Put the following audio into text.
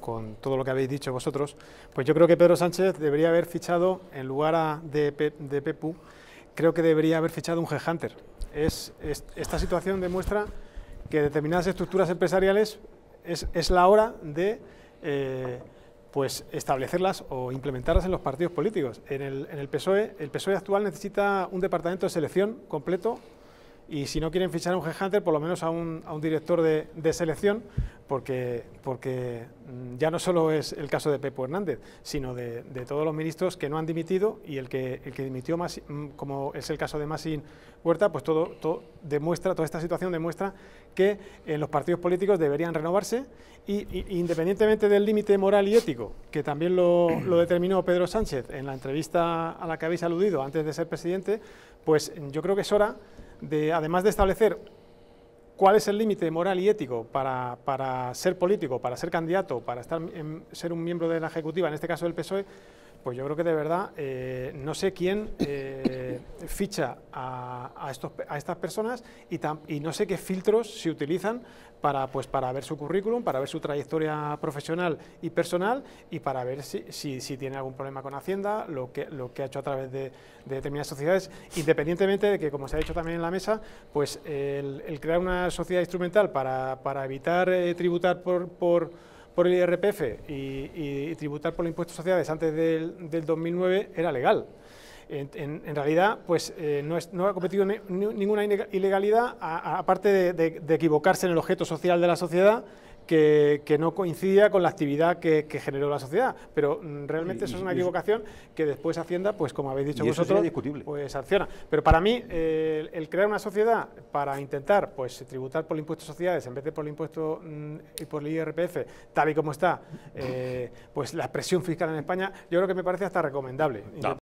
Con, todo lo que habéis dicho vosotros, pues yo creo que Pedro Sánchez debería haber fichado, en lugar de, Pepu, creo que debería haber fichado un headhunter. Es, es, esta situación demuestra que determinadas estructuras empresariales es, la hora de eh, pues establecerlas o implementarlas en los partidos políticos. En el, PSOE, el PSOE actual necesita un departamento de selección completo y si no quieren fichar a un headhunter, por lo menos a un, director de, selección, porque, porque mm, ya no solo es el caso de Pepo Hernández, sino de, todos los ministros que no han dimitido y el que, el que dimitió, más, mm, como es el caso de Masín Huerta, pues todo, demuestra, toda esta situación demuestra que en los partidos políticos deberían renovarse y, y independientemente del límite moral y ético, que también lo, lo determinó Pedro Sánchez en la entrevista a la que habéis aludido antes de ser presidente, pues yo creo que es hora de, además de establecer cuál es el límite moral y ético para, para, ser político, para ser candidato, para estar ser un miembro de la Ejecutiva, en este caso del PSOE, pues yo creo que de verdad eh, no sé quién eh, ficha a, estos, a, estas personas y, y, no sé qué filtros se utilizan para, pues, para ver su currículum, para ver su trayectoria profesional y personal y para ver si, si, tiene algún problema con Hacienda, lo que, lo que ha hecho a través de, de, determinadas sociedades, independientemente de que, como se ha dicho también en la mesa, pues el, crear una sociedad instrumental para, evitar eh, tributar por, el IRPF y, tributar por el impuesto de sociedades antes del, del 2009 era legal. En, en, en realidad, pues eh, no, es, no, ha cometido ni, ninguna ilegalidad, aparte de, de, de, equivocarse en el objeto social de la sociedad, que, que no coincidía con la actividad que, que, generó la sociedad. Pero mm, realmente y, eso es una equivocación que después Hacienda, pues como habéis dicho vosotros, pues sanciona. Pero para mí, eh, el, crear una sociedad para intentar pues tributar por el impuesto de sociedades en vez de por el impuesto mm, y por el IRPF, tal y como está, eh, pues la presión fiscal en España, yo creo que me parece hasta recomendable. No.